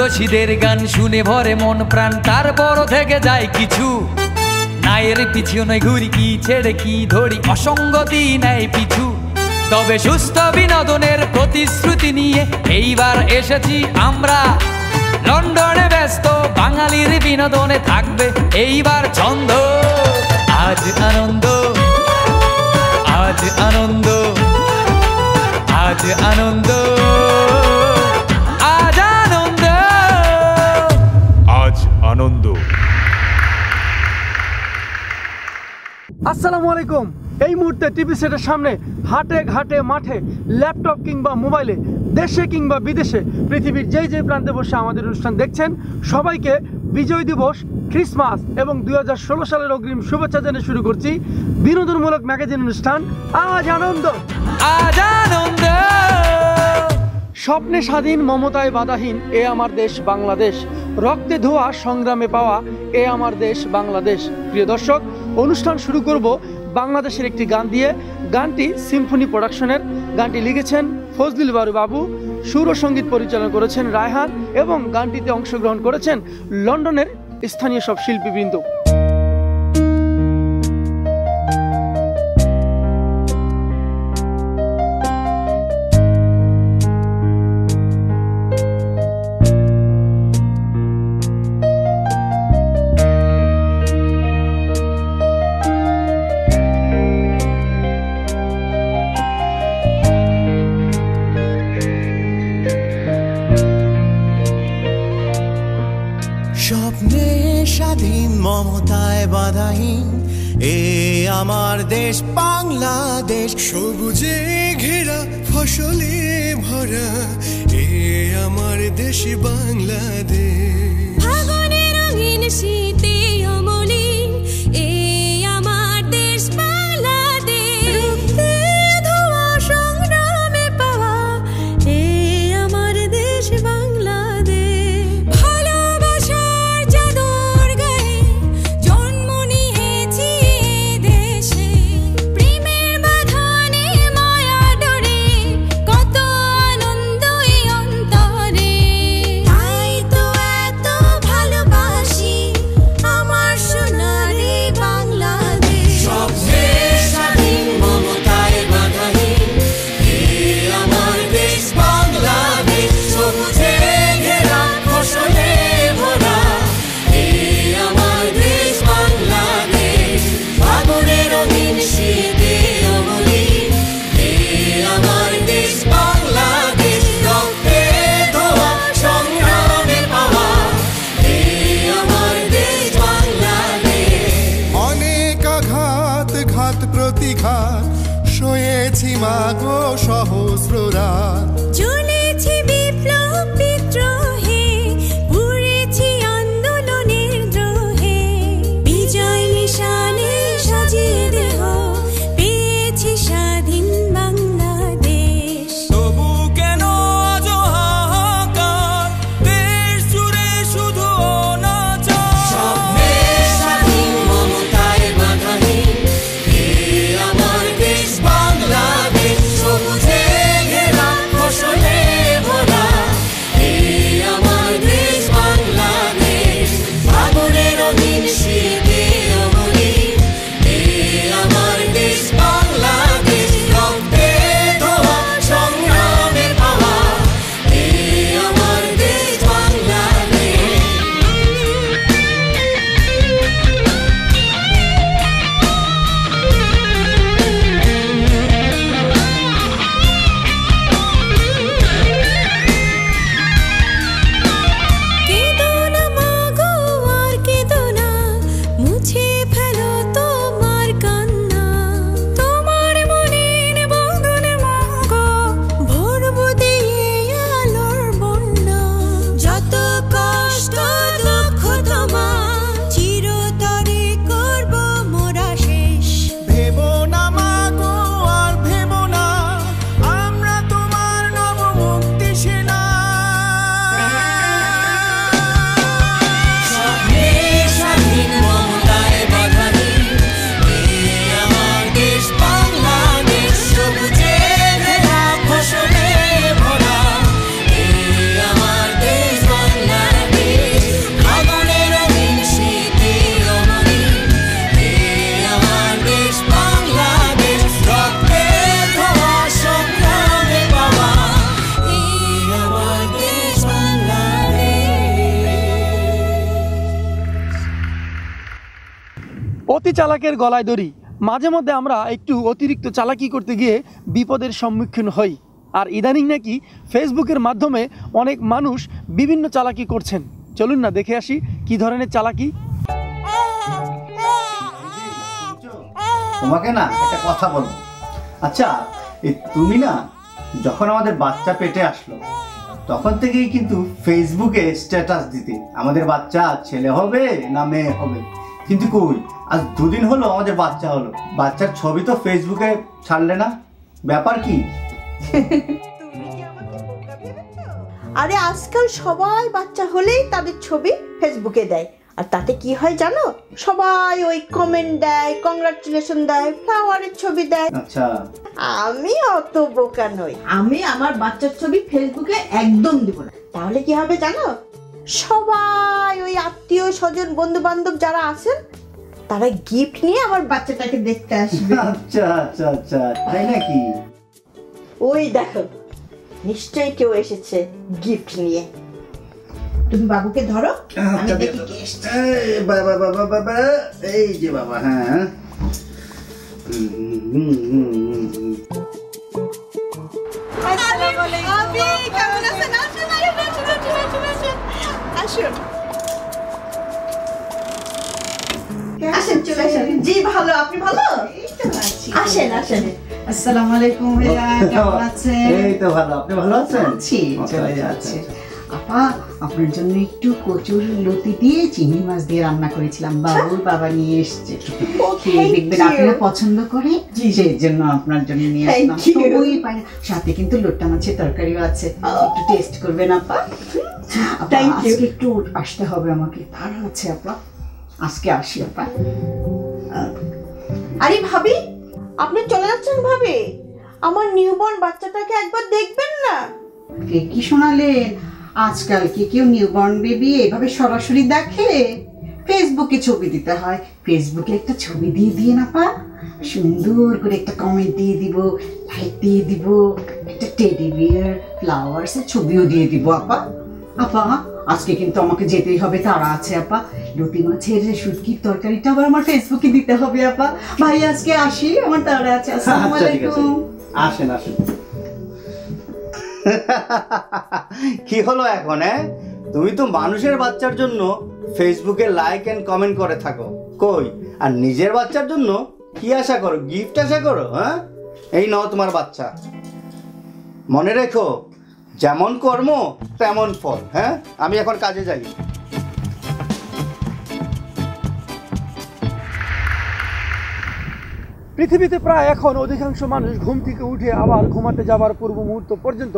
রশিদের গান শুনে ভরে মন প্রাণ। তারপর থেকে যায় কিছু। নায়ের পিছু নয়, ঘুরি কি, ছেড়ে কি, ধরি অসঙ্গতি নেয় পিছু। তবে সুস্থ বিনোদনের প্রতিশ্রুতি নিয়ে এইবার এসেছি আমরা। লন্ডনে ব্যস্ত, বাঙালির বিনোদনে থাকবে এইবার ছন্দ। আজ আনন্দ আজ আনন্দ আজ আনন্দ। আসসালামু আলাইকুম। এই মুহূর্তে টিভি সেটের সামনে হাটে ঘাটে, মাঠে, ল্যাপটপ কিংবা মোবাইলে, দেশে কিংবা বিদেশে, পৃথিবীর যেই যেই প্রান্তে বসে আমাদের অনুষ্ঠান দেখছেন, সবাইকে বিজয় দিবস ক্রিসমাস এবং দুই হাজার ষোলো সালের অগ্রিম শুভেচ্ছা জানিয়ে শুরু করছি বিনোদনমূলক ম্যাগাজিন অনুষ্ঠান। আজ আনন্দ। আজ আনন্দ। স্বপ্নে স্বাধীন, মমতায় বাধাহীন, এ আমার দেশ বাংলাদেশ। রক্তে ধোয়া, সংগ্রামে পাওয়া, এ আমার দেশ বাংলাদেশ। প্রিয় দর্শক, অনুষ্ঠান শুরু করব বাংলাদেশের একটি গান দিয়ে। গানটি সিম্ফনি প্রোডাকশনের। গানটি লিখেছেন ফজলিল বারু বাবু, সুর সংগীত পরিচালনা করেছেন রায়হান এবং গানটিতে অংশগ্রহণ করেছেন লন্ডনের স্থানীয় সব শিল্পীবৃন্দ। বাংলাদেশ সবুজে ঘেরা ফসলে ভরা এ আমার দেশ বাংলাদেশ। শীতে সহস্র চালাকের গলায় দড়ি। মাঝে মধ্যে আমরা একটু অতিরিক্ত চালাকি করতে গিয়ে বিপদের সম্মুখীন হই। আর ইদানিং নাকি ফেসবুকের মাধ্যমে অনেক মানুষ বিভিন্ন চালাকি করছেন। চলুন না, দেখে আসি কি ধরনের চালাকি। তোমাকে না একটা কথা বলব। আচ্ছা তুমি না যখন আমাদের বাচ্চা পেটে আসলো, তখন থেকেই কিন্তু ফেসবুকে স্ট্যাটাস দিতে। আমাদের বাচ্চা ছেলে হবে না মেয়ে হবে? কিন্তু কই? আজ দুদিন হলো আমাদের বাচ্চা হলো। বাচ্চার ছবি তো ফেসবুকে ছাড়লে না? ব্যাপার কি? তুমি কি আমাকে বোকা ভেবেছো? আরে আজকাল সবাই বাচ্চা হলেই তাদের ছবি ফেসবুকে দেয়। আর তাতে কি হয় জানো? সবাই ওই কমেন্ট দেয় কংগ্রাচুলেশন দেয় ফ্লাওয়ারের ছবি দেয়। আচ্ছা। আমি অত বোকা নই। আমি আমার বাচ্চার ছবি ফেসবুকে একদম দিব না। তাহলে কি হবে জানো? সবাই ওই আত্মীয় স্বজন বন্ধু বান্ধব যারা আছেন তারা গিফট নিয়ে আমার বাচ্চাটাকে দেখতে আসবে। আচ্ছা আচ্ছা আচ্ছা। তাই নাকি? ওই দেখো নিশ্চয়ই কেউ এসেছে গিফট নিয়ে। তুমি বাবুকে ধরো আমি আচ্ছা, দেখি কে এসেছে। এই বাবা বাবা বাবা এই যে বাবা হ্যাঁ। কেমন আছেন? আসুন, আসুন। চলে আসেন। জি ভালো আপনি ভালো? আসেন আসেন। আসসালামু আলাইকুম ভাইয়া কেমন আছেন? এই তো ভালো আপনি ভালো আছেন? আছি চলে যাচ্ছে। আপা আপনার জন্য একটু কচুর লতি দিয়ে চিংড়ি মাছ দিয়ে রান্না করেছিলাম। বাবুর বাবা নিয়ে এসছে। খেয়ে দেখবেন. আপনারা পছন্দ করে সেই জন্য আপনার জন্য নিয়ে আসলাম। সাথে কিন্তু লোট্টা মাছের তরকারিও আছে। একটু টেস্ট করবেন আপা. আজকে একটু আসতে হবে আমাকে। ভালো আছে আপা। আজকে আসি আপা আরে ভাবি, আপনি চলে যাচ্ছেন ভাবি। আমার নিউবর্ন বাচ্চাটাকে একবার দেখবেন না। কে কি শোনালেন? আজকাল কি কেউ নিউবর্ন বেবি এভাবে সরাসরি দেখে? ফেসবুকে ছবি দিতে হয়। ফেসবুকে একটা ছবি দিয়ে দিয়ে না পা সুন্দর করে একটা কমেন্ট দিয়ে দিব লাইক দিয়ে দিব, একটা টেডি বিয়ার ফ্লাওয়ার্স এর ছবিও দিয়ে দিব আপা। আপা আজকে কিন্তু আমাকে যেতেই হবে তারা আছে আপা। লতি মাছের শুটকির তরকারিটা আবার আমার ফেসবুকে দিতে হবে আপা। ভাই আজকে আসি আমার তারা আছে। আসসালামু আচ্ছা আছে। আলাইকুম। আসেন আসেন। কি হলো এখন হ্যাঁ? তুমি তো মানুষের বাচ্চার জন্য ফেসবুকে লাইক এন্ড কমেন্ট করে থাকো। কই? আর নিজের বাচ্চার জন্য কি আশা করো? গিফট আশা করো হ্যাঁ? এই নাও তোমার বাচ্চা। মনে রেখো যেমন কর্ম, তেমন ফল হ্যাঁ? আমি এখন কাজে যাই। পৃথিবীতে প্রায় এখন অধিকাংশ মানুষ ঘুম থেকে উঠে আবার ঘুমাতে যাবার পূর্ব মুহূর্ত পর্যন্ত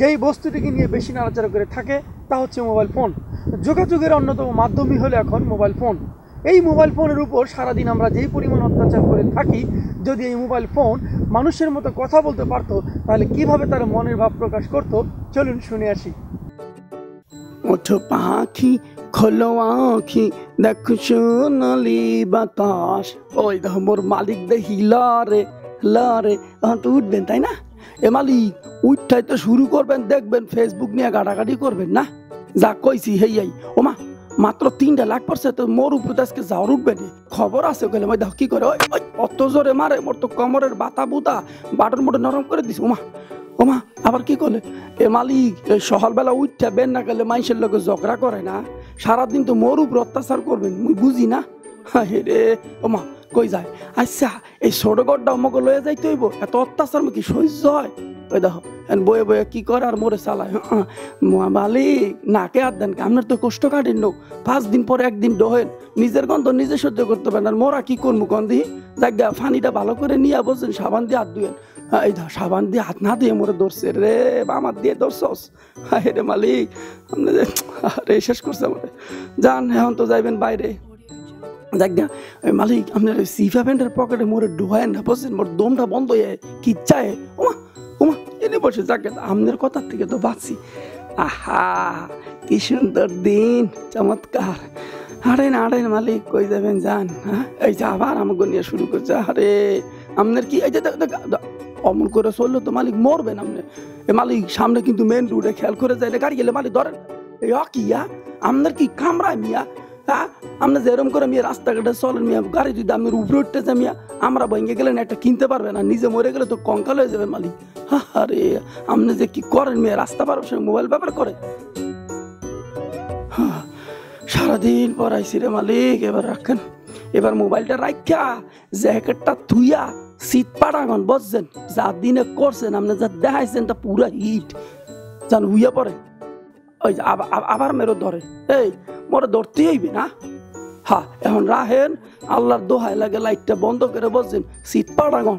যেই বস্তুটিকে নিয়ে বেশি নাড়াচাড়া করে থাকে তা হচ্ছে মোবাইল ফোন। যোগাযোগের অন্যতম মাধ্যমই হলো এখন মোবাইল ফোন। এই মোবাইল ফোনের উপর সারাদিন আমরা যেই পরিমাণ অত্যাচার করে থাকি, যদি এই মোবাইল ফোন মানুষের মতো কথা বলতে পারতো, তাহলে কীভাবে তার মনের ভাব প্রকাশ করতো? চলুন শুনে আসি। ওঠো পাখি, খোলো আঁখি, দেখো সোনালি বাতাস। ওই দেখো মোর মালিক দেখি লরে লরে তখন তো উঠবেন, তাই না? এ মালিক উঠটাই তো শুরু করবেন, দেখবেন ফেসবুক নিয়ে গাড়াগাড়ি করবেন না? যা কইছি হেই। ওমা মাত্র তিনটা লাখ পড়ছে তো মোর উপর আজকে যাওয়ার উঠবে নি। খবর আছে গেলে, মই দেখো কি করে ওই অত জোরে মারে মোর তো কমরের বাতা বুতা বাটন মোটে নরম করে দিছি। ওমা ওমা আবার কি করলে এ মালিক সকালবেলা উঠতে বেন না গেলে মানুষের লোকে ঝগড়া করে না। সারাদিন তো মোর উপর অত্যাচার করবেন, মুই বুঝি না। হে রে ওমা কই যায়? আচ্ছা এই ছোট গড্ডা আমাকে লয়ে যাইতে হইব? এত অত্যাচার মুখি সহ্য হয়? ওই দেখো বয়ে বয়ে কি করে আর মোরে চালায় হ্যাঁ, মালিক নাকে হাত দেন আপনার তো কষ্ট কাটেন পাঁচ দিন পরে একদিন ডহেন। নিজের গন্ধ নিজে সহ্য করতে পারেন আর মোরা কি করব গন্ধি? জায়গা ফানিটা ভালো করে নিয়ে বলছেন সাবান দিয়ে হাত ধুয়েন। হ্যাঁ, এই ধর সাবান দিয়ে হাত না দিয়ে মোরে ধরছে রে আমার দিয়ে ধরছস হায় রে মালিক আপনি আরে শেষ করছে আমারে। যান এখন তো যাইবেন বাইরে। দেখ মালিক, আপনার সিফা প্যান্টের পকেটে মোরে ঢুকায় না বলছেন মোর দমটা বন্ধ হয়ে কি চায় ওমা ওমা এনে বসে যাকে আপনার কথার থেকে তো বাঁচি আহা, কি সুন্দর দিন, চমৎকার। আরেন আরেন মালিক, কই যাবেন, যান হ্যাঁ? এই যে আবার আমাকে নিয়ে শুরু করছে, আরে, আপনার কি, এই যে অমন করে চললে তো মালিক, মরবেন আপনি। এ মালিক, সামনে কিন্তু মেন রোডে খেয়াল করে যায় গাড়ি গেলে মালিক ধরেন এই অকিয়া আপনার কি কামড়ায় মিয়া? হ্যাঁ আপনি যেরকম করে মিয়া রাস্তাঘাটে চলেন মিয়া, গাড়ি যদি আপনার উপরে উঠতেছে মিয়া, আমরা ভেঙে গেলেন একটা কিনতে পারবেন না, নিজে মরে গেলে তো কঙ্কাল হয়ে যাবে মালিক। আরে আপনি যে কি করেন মিয়া, রাস্তা পার মোবাইল ব্যাপার করে? সারাদিন পড়াইছি রে মালিক, এবার রাখেন, এবার মোবাইলটা রাখা জ্যাকেটটা থুইয়া শীত পাড়াগন বসছেন যা দিনে করছেন, আপনি যা দেখাইছেন তা পুরা হিট জান হুইয়া পড়ে ওই আবার মেরো ধরে। এই, মোরে ধরতে হইবে না? হ্যাঁ এখন রাহেন আল্লাহর দোহাই লাগে লাইটটা বন্ধ করে বসছেন শীত পাড়াগন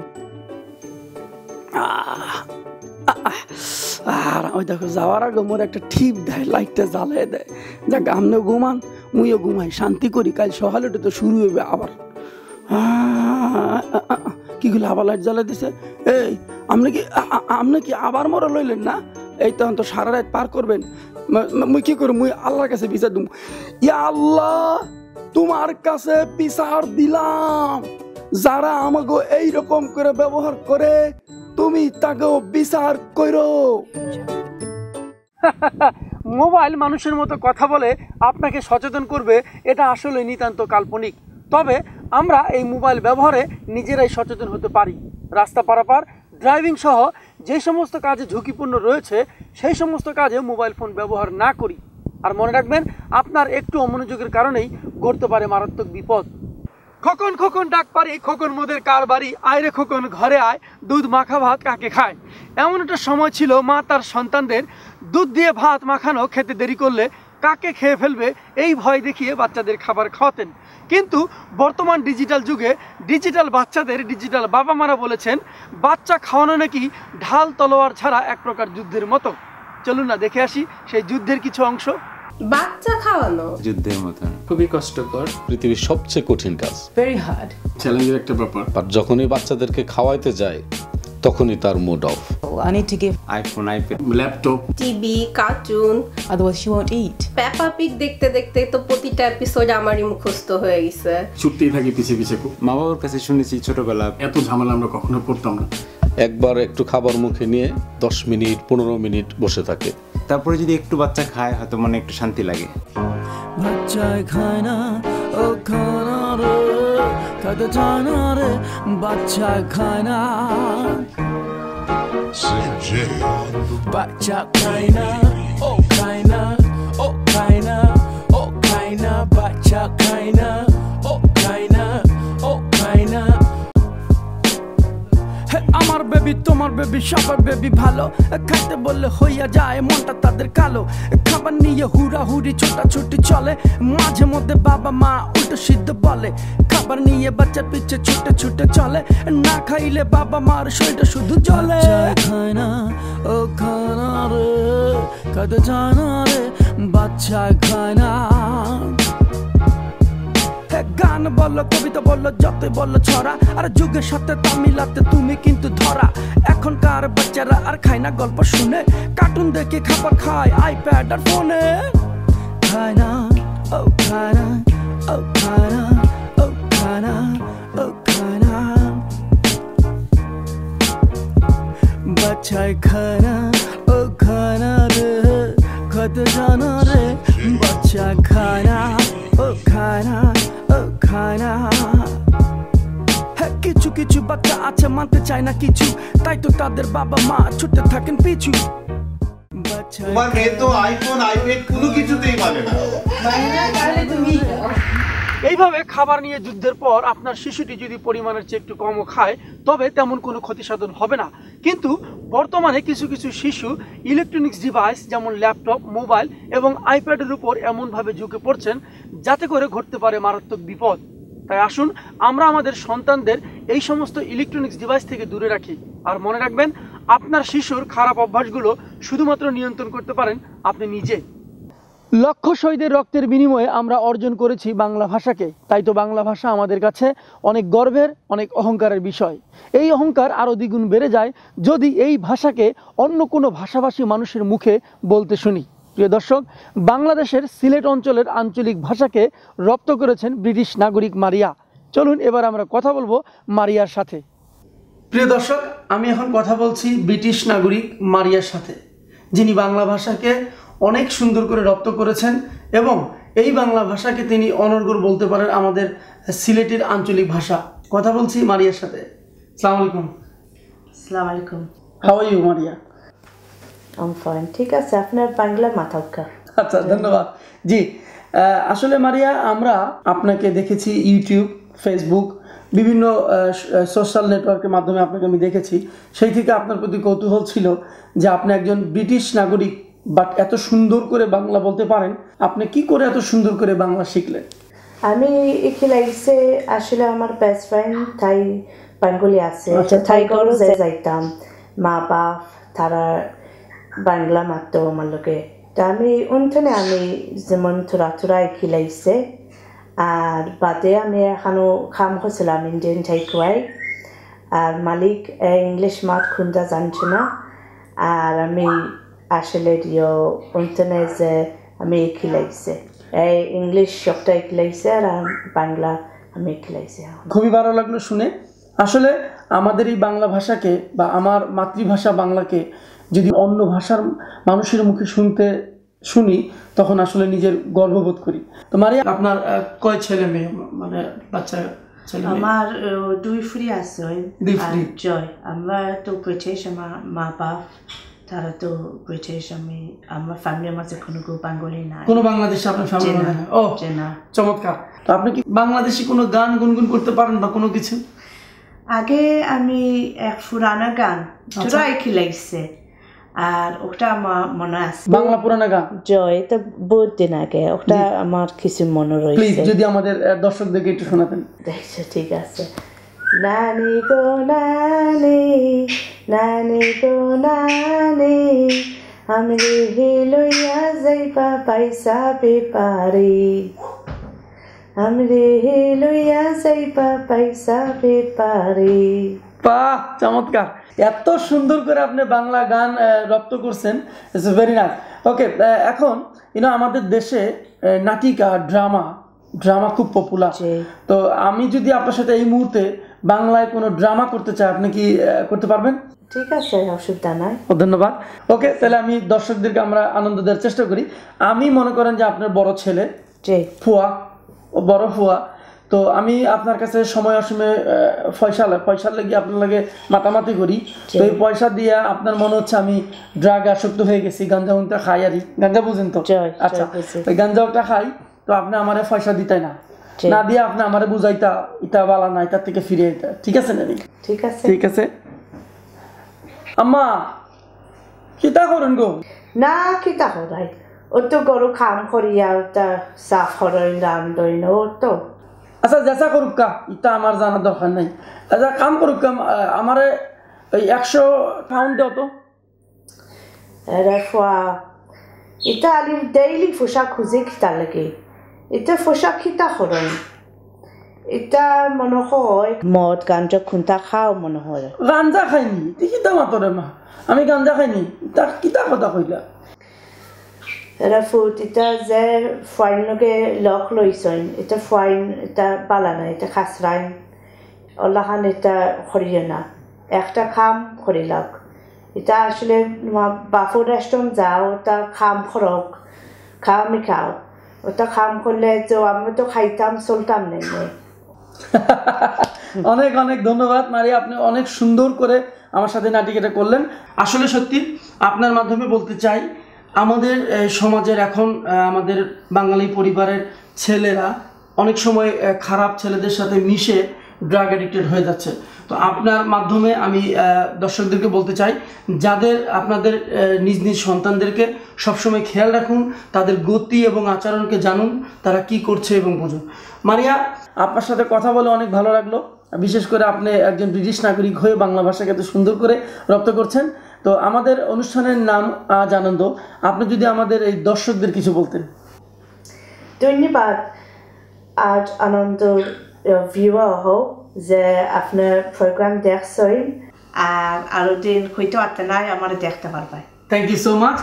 আর ওই দেখো, যাওয়ার আগে মোর একটা ঠিপ দেয়, লাইটটা জ্বালিয়ে দেয়। যাক, আমনেও ঘুমান, মুইও ঘুমাই, শান্তি করি, কাল সকালে তো শুরু হইবে আবার। কি গুলো আবার লাইট জ্বালাই দিছে? এই আপনি কি আপনি কি আবার মরে লইলেন না? এই তখন তো সারা রাত পার করবেন। মুই কি করি মুই আল্লাহর কাছে বিচার দিম। ইয়া আল্লাহ, তোমার কাছে বিচার দিলাম। যারা আমাকে এই রকম করে ব্যবহার করে, তুমি তাকেও বিচার করো মোবাইল মানুষের মতো কথা বলে আপনাকে সচেতন করবে, এটা আসলে নিতান্ত কাল্পনিক। তবে আমরা এই মোবাইল ব্যবহারে নিজেরাই সচেতন হতে পারি। রাস্তা পারাপার, ড্রাইভিং সহ যে সমস্ত কাজে ঝুঁকিপূর্ণ রয়েছে, সেই সমস্ত কাজে মোবাইল ফোন ব্যবহার না করি। আর মনে রাখবেন, আপনার একটু অমনোযোগের কারণেই ঘটতে পারে মারাত্মক বিপদ। খোকন খোকন, ডাক পারি, খোকন মোদের কার বাড়ি? আয়রে খোকন, ঘরে আয়, দুধ, মাখা ভাত কাকে খায়? এমন একটা সময় ছিল, মা তার সন্তানদের দুধ দিয়ে ভাত মাখানো খেতে দেরি করলে কাকে খেয়ে ফেলবে এই ভয় দেখিয়ে বাচ্চাদের খাবার খাওয়াতেন। কিন্তু বর্তমান ডিজিটাল যুগে ডিজিটাল বাচ্চাদের ডিজিটাল বাবা মারা বলেছেন বাচ্চা খাওয়ানো নাকি ঢাল তলোয়ার ছাড়া এক প্রকার যুদ্ধের মতো। চলুন না দেখে আসি সেই যুদ্ধের কিছু অংশ। বাচ্চা খাওয়ানো? যুদ্ধের মতো। খুবই কষ্টকর। পৃথিবীর সবচেয়ে কঠিন কাজ। ভেরি হার্ড চ্যালেঞ্জের একটা ব্যাপার। আর যখনই বাচ্চাদেরকে খাওয়াইতে যায় তখনই তার mood off I need to give iPhone iPad laptop TV cartoon otherwise she won't eat. Peppa Pig দেখতে দেখতে তো প্রতিটা এপিসোড আমারই মুখস্থ হয়ে গেছে। ছুটতেই থাকি পিছে পিছে। খুব মা বাবার কাছে শুনেছি ছোটবেলা। এত ঝামেলা আমরা কখনো করতাম না। একবার একটু খাবার মুখে নিয়ে দশ মিনিট পনেরো মিনিট বসে থাকে। তারপরে যদি একটু বাচ্চা খায় হয়তো মনে একটু শান্তি লাগে। বাচ্চায় খায় না ও খানা রে খাতে চায় না রে বাচ্চায় খায় না। বাচ্চা খায় না ও খায় না ও খায় না ও খায় না বাচ্চা খায় না ও খায় না ও খায় না। আমার বেবি তোমার বেবি সবার বেবি ভালো। খাইতে বললে হইয়া যায় মনটা তাদের কালো। খাবার নিয়ে হুড়া হুড়ি ছোটাছুটি চলে। মাঝে মধ্যে বাবা মা উল্টো সিদ্ধ বলে। খাবার নিয়ে বাচ্চার পিছে ছুটে ছুটে চলে। না খাইলে বাবা মার শরীরটা শুধু জলে খায় না ও খানা রে খাইতে চায় না রে বাচ্চা খায় না। গান বলল কবিতা বলল যতই বলল ছড়া। আর যুগের সাথে তা মিলাতে তুমি কিন্তু ধরা। এখনকার বাচ্চারা আর খায় না গল্প শুনে। কার্টুন দেখে খাবার খায় আইপ্যাড আর ফোনে খায় না ও খায় না ও খায় না। ও খায় না ও খায় না বাচ্চায় খায় না ও খায় না রে খেতে জানা রে বাচ্চা খায় না ও খায় না ও খায় না হ্যাঁ, কিছু কিছু বাচ্চা আছে মানতে চায় না কিছু তাই তো তাদের বাবা মা ছুটে থাকেন পিছু বাচ্চা তোমার মেয়ে তো আইফোন আইপ্যাড কোনো কিছুতেই পাবে না এইভাবে খাবার নিয়ে যুদ্ধের পর আপনার শিশুটি যদি পরিমাণের চেয়ে একটু কমও খায়, তবে তেমন কোনো ক্ষতি সাধন হবে না। কিন্তু বর্তমানে কিছু কিছু শিশু ইলেকট্রনিক্স ডিভাইস যেমন ল্যাপটপ মোবাইল এবং আইপ্যাডের উপর এমনভাবে ঝুঁকে পড়ছেন, যাতে করে ঘটতে পারে মারাত্মক বিপদ। তাই আসুন, আমরা আমাদের সন্তানদের এই সমস্ত ইলেকট্রনিক্স ডিভাইস থেকে দূরে রাখি। আর মনে রাখবেন, আপনার শিশুর খারাপ অভ্যাসগুলো শুধুমাত্র নিয়ন্ত্রণ করতে পারেন আপনি নিজে। লক্ষ শহীদের রক্তের বিনিময়ে আমরা অর্জন করেছি বাংলা ভাষাকে। তাই তো বাংলা ভাষা আমাদের কাছে অনেক গর্বের, অনেক অহংকারের বিষয়। এই অহংকার আরও দ্বিগুণ বেড়ে যায় যদি এই ভাষাকে অন্য কোনো ভাষাভাষী মানুষের মুখে বলতে শুনি। প্রিয় দর্শক, বাংলাদেশের সিলেট অঞ্চলের আঞ্চলিক ভাষাকে রপ্ত করেছেন ব্রিটিশ নাগরিক মারিয়া। চলুন এবার আমরা কথা বলব মারিয়ার সাথে। প্রিয় দর্শক, আমি এখন কথা বলছি ব্রিটিশ নাগরিক মারিয়ার সাথে। যিনি বাংলা ভাষাকে অনেক সুন্দর করে রপ্ত করেছেন এবং এই বাংলা ভাষাকে তিনি অনর্গর বলতে পারেন আমাদের সিলেটের আঞ্চলিক ভাষা। কথা বলছি মারিয়ার সাথে। সালাম আলাইকুম। সালাম আলাইকুম। How are you Maria? I'm fine ঠিক আছে আপনার বাংলা মাথাউকা আচ্ছা ধন্যবাদ। জি আসলে মারিয়া আমরা আপনাকে দেখেছি ইউটিউব ফেসবুক বিভিন্ন সোশ্যাল নেটওয়ার্কের মাধ্যমে আপনাকে আমি দেখেছি। সেই থেকে আপনার প্রতি কৌতূহল ছিল যে আপনি একজন ব্রিটিশ নাগরিক বাট এত সুন্দর করে বাংলা বলতে পারেন। আপনি কি করে এত সুন্দর করে বাংলা শিখলেন? আমি এখিলাইছে আসলে আমার বেস্ট ফ্রেন্ড থাই বেঙ্গলি আছে। থাই তাই গরু যাইতাম। মা বাপ তারা বাংলা মারতো আমার লোকে। তা আমি উনখানে আমি যেমন থোড়া থোড়া এখিলাইছে আর বাদে আমি এখানো খাম করছিলাম ইন্ডিয়ান ঠাইকুয়াই আর মালিক ইংলিশ মাত খুন্দা জানছে না। আর আমি আসলে দিও উনখানে যে আমি এখিলাইছে এই ইংলিশ সবটা এখিলাইছে আর বাংলা আমি এখিলাইছে খুবই ভালো লাগল শুনে। আসলে আমাদের এই বাংলা ভাষাকে বা আমার মাতৃভাষা বাংলাকে যদি অন্য ভাষার মানুষের মুখে শুনতে শুনি তখন আসলে নিজের গর্ববোধ করি। তো মারিয়া আপনার কয় ছেলে মেয়ে? মানে বাচ্চা আমার দুই ফ্রি আছে। জয়। আমরা তো ব্রিটিশ আমার মা বাপ তারা তো ব্রিটিশ আমি আমার ফ্যামিলির মাঝে কোনো কেউ বেঙ্গলি নাই। কোনো বাংলাদেশে আপনার ফ্যামিলি চেনা, ও চেনা। চমৎকার। তো আপনি কি বাংলাদেশি কোনো গান গুনগুন করতে পারেন বা কোনো কিছু? আগে আমি এক পুরানা গান আচ্ছা। ট্রাই খিলাইছে আর ওটা আমার মনে আছে। বাংলা পুরানা গান? জয় এটা বহুত দিন আগে। ওটা আমার কিছু মনে রয়েছে। প্লিজ যদি আমাদের আহ, দর্শকদেরকে একটু শোনাতেন। দেখছ ঠিক আছে। নানি গো নানি নানি গো নানি আমি রেহে লইয়া যাইবা পাইসা বেপারি আমি রেহে লইয়া যাইবা পাইসা বেপারি বাহ চমৎকার। এত সুন্দর করে আপনি বাংলা গান রপ্ত করছেন। ইটস ভেরি নাইস ওকে এখন ইউনো আমাদের দেশে নাটিকা ড্রামা ড্রামা খুব পপুলার তো আমি যদি আপনার সাথে এই মুহূর্তে বাংলায় কোনো ড্রামা করতে চাই আপনি কি করতে পারবেন? ঠিক আছে অসুবিধা নাই। ধন্যবাদ। ওকে তাহলে আমি দর্শকদেরকে আমরা আনন্দ দেওয়ার চেষ্টা করি। আমি মনে করেন যে আপনার বড় ছেলে ফুয়া ও বড় ফুয়া। তো আমি আপনার কাছে সময় অসময়ে পয়সা পয়সা লেগে আপনার লাগে মাতামাতি করি। তো এই পয়সা দিয়ে আপনার মনে হচ্ছে আমি ড্রাগ আসক্ত হয়ে গেছি গাঞ্জা উনটা খাই আরি গাঞ্জা বুঝেন তো? আচ্ছা ওই গাঞ্জাটা খাই তো আপনি আমারে পয়সা দিতাই না। না দিয়ে আপনি আমারে বুঝাইতা ইটা বালা না এটার থেকে ফিরে আইতা। ঠিক আছে নানি? ঠিক আছে। ঠিক আছে। আম্মা কিতা করেন গো? না কিতা হরাই ও তো গরু খাম করিয়া ওটা সাফ হরইন রাম দইন ও তো আচ্ছা জেসা করুক কা ইটা আমার জানার দরকার নাই। আচ্ছা কাম করুক কা আমারে এই একশো পাউন্ড দাও তো। রেফা এটা আলি ডেইলি পোশাক খুঁজে খিতা লাগে। এটা পোশাক খিতা হরইন এটা মনে হয় মদ গাঞ্জা খুন্তা খাও মনে হয়। গাঞ্জা খাইনি কিতা মাতরে মা। আমি গাঞ্জা খাইনি তা কিতা কথা কইলা? রেফুট এটা যে ফাইন লগে লইছইন এটা ফাইন এটা বালা না এটা খাসরাইন অল্লাহান এটা করিও না একটা খাম করিলাক এটা আসলে বাফু রেস্টুরেন্ট যাও ওটা খাম খাও আমি খাও ওটা খাম করলে তো আমি তো খাইতাম চলতাম নেই অনেক অনেক ধন্যবাদ মারি আপনি অনেক সুন্দর করে আমার সাথে নাটিকাটা করলেন। আসলে সত্যি, আপনার মাধ্যমে বলতে চাই আমাদের সমাজের এখন আমাদের বাঙালি পরিবারের ছেলেরা অনেক সময় খারাপ ছেলেদের সাথে মিশে ড্রাগ অ্যাডিক্টেড হয়ে যাচ্ছে। তো আপনার মাধ্যমে আমি দর্শকদেরকে বলতে চাই, যাদের, আপনাদের নিজ নিজ সন্তানদেরকে সবসময় খেয়াল রাখুন, তাদের গতি এবং আচরণকে জানুন, তারা কি করছে এবং বুঝুন। মারিয়া, আপনার সাথে কথা বলে অনেক ভালো লাগল। বিশেষ করে আপনি একজন ব্রিটিশ নাগরিক হয়ে বাংলা ভাষাকে এত সুন্দর করে রপ্ত করছেন। তো আমাদের অনুষ্ঠানের নাম আজ আনন্দ আপনি যদি আমাদের এই দর্শকদের কিছু বলতেন। ধন্যবাদ। আজ আনন্দ ভিউয়ার হোক যে আপনার প্রোগ্রাম দেখছই আর আরও দিন হইতে পারতে নাই আমার দেখতে পারবে। থ্যাংক ইউ সো মাচ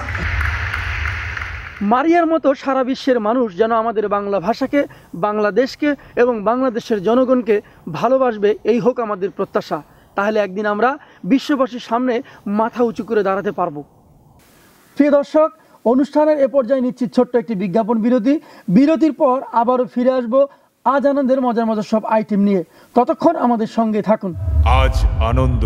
মারিয়ার মতো সারা বিশ্বের মানুষ যেন আমাদের বাংলা ভাষাকে বাংলাদেশকে এবং বাংলাদেশের জনগণকে ভালোবাসবে এই হোক আমাদের প্রত্যাশা। তাহলে একদিন আমরা বিশ্ববাসীর সামনে মাথা উঁচু করে দাঁড়াতে পারব। প্রিয় দর্শক অনুষ্ঠানের এ পর্যায়ে নিচ্ছি ছোট্ট একটি বিজ্ঞাপন বিরতি। বিরতির পর আবারও ফিরে আসব আজ আনন্দের মজার মজার সব আইটেম নিয়ে। ততক্ষণ আমাদের সঙ্গে থাকুন। আজ আনন্দ।